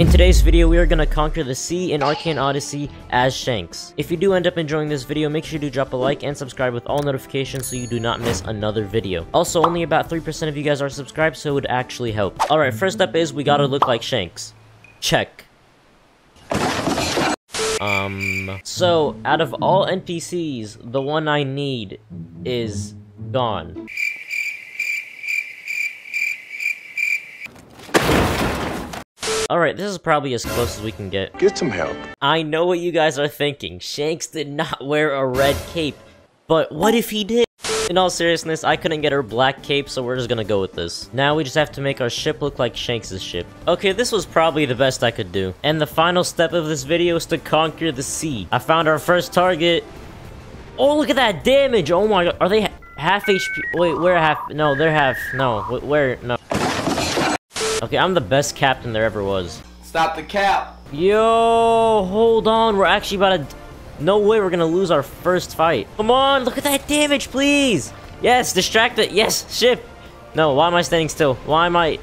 In today's video, we are going to conquer the sea in Arcane Odyssey as Shanks. If you do end up enjoying this video, make sure to drop a like and subscribe with all notifications so you do not miss another video. Also, only about 3% of you guys are subscribed, so it would actually help. Alright, first up is we gotta look like Shanks. Check. Um, so, out of all NPCs, the one I need is gone. Alright, this is probably as close as we can get. Get some help. I know what you guys are thinking. Shanks did not wear a red cape. But what if he did? In all seriousness, I couldn't get her black cape, so we're just gonna go with this. Now we just have to make our ship look like Shanks' ship. Okay, this was probably the best I could do. And the final step of this video is to conquer the sea. I found our first target. Oh, look at that damage! Oh my god, are they half HP? Wait, we're half- no, they're half- no, where- no. Okay, I'm the best captain there ever was. Stop the cap. Yo, hold on. We're actually about to... No way we're gonna lose our first fight. Come on, look at that damage, please. Yes, distract it. Yes, ship. No, why am I standing still? Why am I...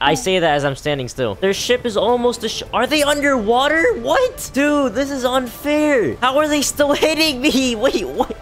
I say that as I'm standing still. Their ship is almost a sh- Are they underwater? What? Dude, this is unfair. How are they still hitting me? Wait, what?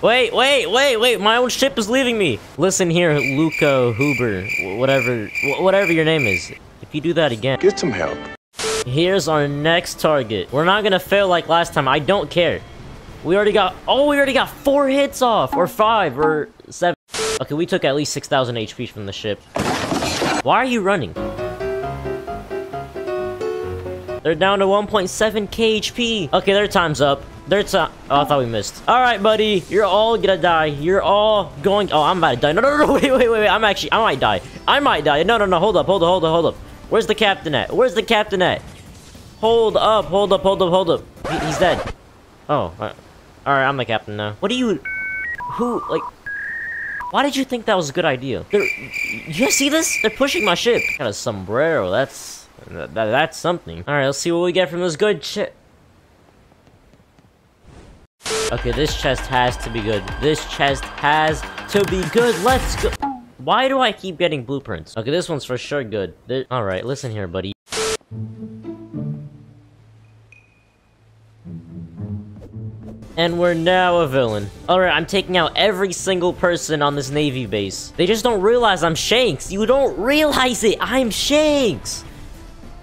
Wait, wait, wait, wait, my own ship is leaving me. Listen here, Luca Huber, whatever, whatever your name is. If you do that again. Get some help. Here's our next target. We're not gonna fail like last time, I don't care. We already got, oh, we already got four hits off, or five, or seven. Okay, we took at least 6,000 HP from the ship. Why are you running? They're down to 1.7k HP. Okay, their time's up. Their time. Oh, I thought we missed. All right, buddy. You're all gonna die. You're all going. Oh, I'm about to die. No, no, no. Wait, wait, wait, wait. I'm actually. I might die. I might die. No, no, no. Hold up. Hold up. Hold up. Hold up. Where's the captain at? Where's the captain at? Hold up. Hold up. Hold up. Hold up. He, he's dead. Oh. All right. all right. I'm the captain now. What do you? Who? Like. Why did you think that was a good idea? They're, you see this? They're pushing my ship. Got a sombrero. That's that, that, that's something. All right, let's see what we get from this good shit. Okay, this chest has to be good. This chest has to be good. Let's go. Why do I keep getting blueprints? Okay, this one's for sure good. All right, listen here, buddy. And we're now a villain. Alright, I'm taking out every single person on this Navy base. They just don't realize I'm Shanks. You don't realize it. I'm Shanks.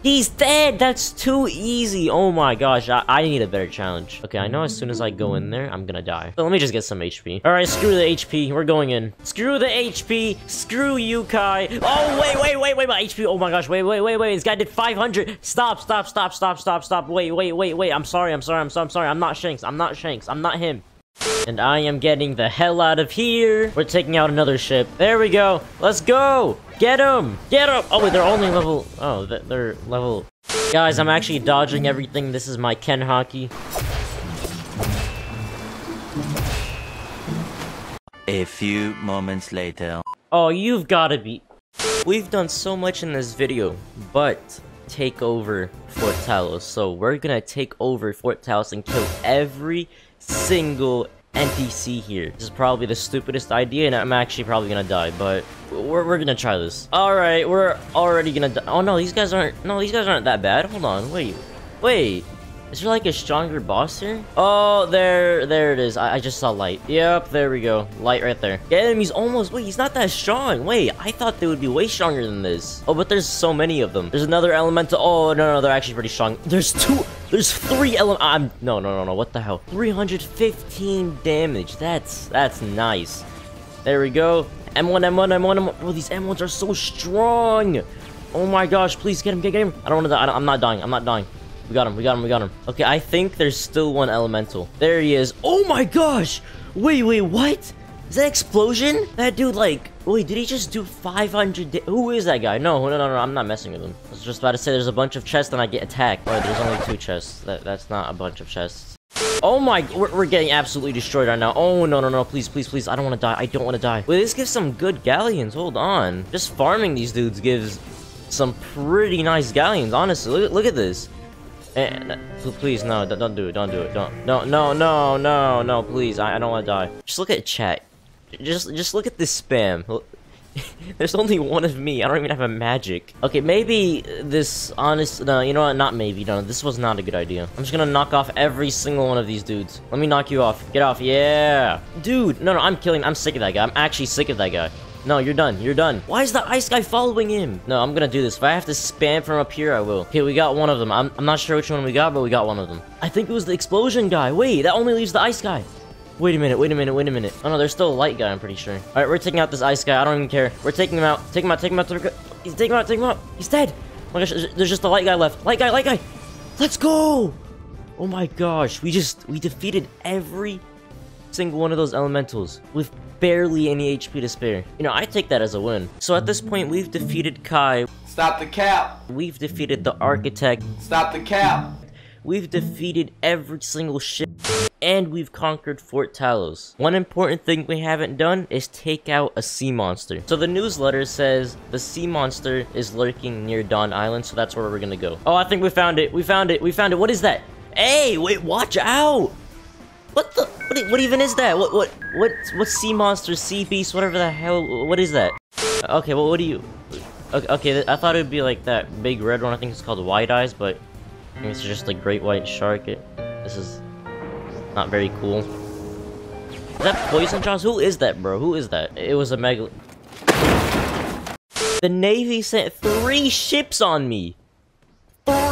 He's dead! That's too easy! Oh my gosh, I, I, need a better challenge. Okay, I know as soon as I go in there, I'm gonna die. So let me just get some HP. Alright, screw the HP. We're going in. Screw the HP! Screw you, Kai! Oh, wait, wait, wait, wait, my HP! Oh my gosh, wait, wait, wait, wait. This guy did 500! Stop, stop, stop, stop, stop, stop. Wait, wait, wait, wait. I'm sorry, I'm sorry, I'm sorry, I'm sorry. I'm not Shanks. I'm not Shanks. I'm not him. And I am getting the hell out of here. We're taking out another ship. There we go. Let's go. Get them. Get them. Oh, wait, they're only level... Oh, they're level... Guys, I'm actually dodging everything. This is my Ken Haki. A few moments later. Oh, you've got to be... We've done so much in this video, but take over Fort Talos. So we're gonna take over Fort Talos and kill every single NPC here. This is probably the stupidest idea, and I'm actually probably gonna die, but we're, we're gonna try this. Alright, we're already gonna die. Oh no, these guys aren't- no, these guys aren't that bad. Hold on, wait. Wait. Is there like a stronger boss here? Oh, there, there it is. I, I just saw light. Yep, there we go. Light right there. The enemy's almost, wait, he's not that strong. Wait, I thought they would be way stronger than this. Oh, but there's so many of them. There's another elemental. Oh, no, no, they're actually pretty strong. There's two, there's three element. I'm, no, no, no, no, what the hell? 315 damage. That's, that's nice. There we go. M1, M1, M1, M1. Bro, these M1s are so strong. Oh my gosh, please get him, get, get him. I don't want to die. I'm not dying. I'm not dying. We got him, we got him, we got him. Okay, I think there's still one elemental. There he is. Oh my gosh! Wait, wait, what? Is that explosion? That dude, like, Wait, did he just do 500 Who is that guy? No, no, no, no, I'm not messing with him. I was just about to say there's a bunch of chests and I get attacked. Oh, there's only two chests. That, that's not a bunch of chests. Oh my, we're, we're getting absolutely destroyed right now. Oh, no, no, no, please, please, please. I don't want to die. I don't want to die. Wait, this gives some good galleons. Hold on. Just farming these dudes gives some pretty nice galleons, honestly. Look, look at this. Uh, please, no, don't, don't it. Don't do it. Don't. No, no, no, no, no, please. I, I don't want to die. Just look at chat. Just, just look at this spam. There's only one of me. I don't even have a magic. Okay, maybe this honest... No, you know what? Not maybe. No, this was not a good idea. I'm just gonna knock off every single one of these dudes. Let me knock you off. Get off. Yeah. Dude, no, no, I'm killing... I'm sick of that guy. I'm actually sick of that guy. No, you're done. You're done. Why is the ice guy following him? No, I'm gonna do this. If I have to spam from up here, I will. Okay, we got one of them. I'm, I'm not sure which one we got, but we got one of them. I think it was the explosion guy. Wait, that only leaves the ice guy. Wait a minute, wait a minute, wait a minute. Oh no, there's still a light guy, I'm pretty sure. Alright, we're taking out this ice guy. I don't even care. We're taking him out. Take him out, take him out. He's taking him out, take him out. He's dead. Oh my gosh, there's just a light guy left. Light guy, light guy. Let's go. Oh my gosh, we just, we defeated every single one of those elementals with barely any HP to spare. You know, I take that as a win. So at this point, we've defeated Kai. Stop the cap! We've defeated the Architect. Stop the cap! We've defeated every single ship, and we've conquered Fort Talos. One important thing we haven't done is take out a sea monster. So the newsletter says the sea monster is lurking near Dawn Island, so that's where we're gonna go. Oh, I think we found it. We found it. We found it. What is that? Hey, wait, watch out! What the? What, what even is that? What? What? What? What sea monster? Sea beast? Whatever the hell? What is that? Okay, well, what do you? Okay, okay, I thought it would be like that big red one. I think it's called White Eyes, but I think it's just a great white shark. It, this is not very cool. Is that Poison Jaws? Who is that, bro? Who is that? It was a mega. The Navy sent three ships on me.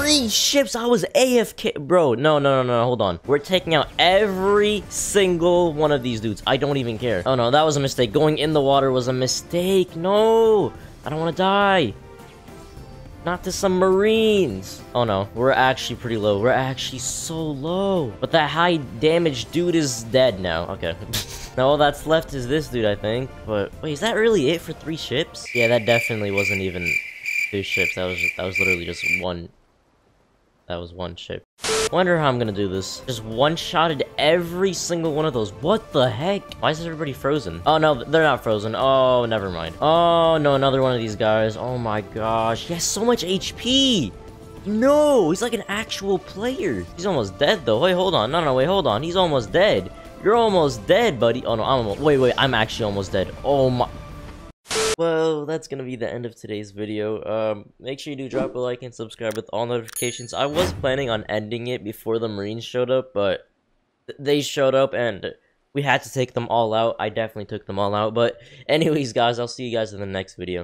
Three ships. I was AFK, bro. No, no, no, no. Hold on. We're taking out every single one of these dudes. I don't even care. Oh no, that was a mistake. Going in the water was a mistake. No, I don't want to die. Not to some marines. Oh no, we're actually pretty low. We're actually so low. But that high damage dude is dead now. Okay. now all that's left is this dude, I think. But wait, is that really it for three ships? Yeah, that definitely wasn't even two ships. That was that was literally just one. That was one ship. Wonder how I'm gonna do this. Just one-shotted every single one of those. What the heck? Why is everybody frozen? Oh no, they're not frozen. Oh, never mind. Oh no, another one of these guys. Oh my gosh. He has so much HP. No, he's like an actual player. He's almost dead though. Wait, hold on. No, no, wait, hold on. He's almost dead. You're almost dead, buddy. Oh no, I'm almost. Wait, wait. I'm actually almost dead. Oh my. Well, that's gonna be the end of today's video. Um, make sure you do drop a like and subscribe with all notifications. I was planning on ending it before the Marines showed up, but th- they showed up and we had to take them all out. I definitely took them all out. But anyways, guys, I'll see you guys in the next video.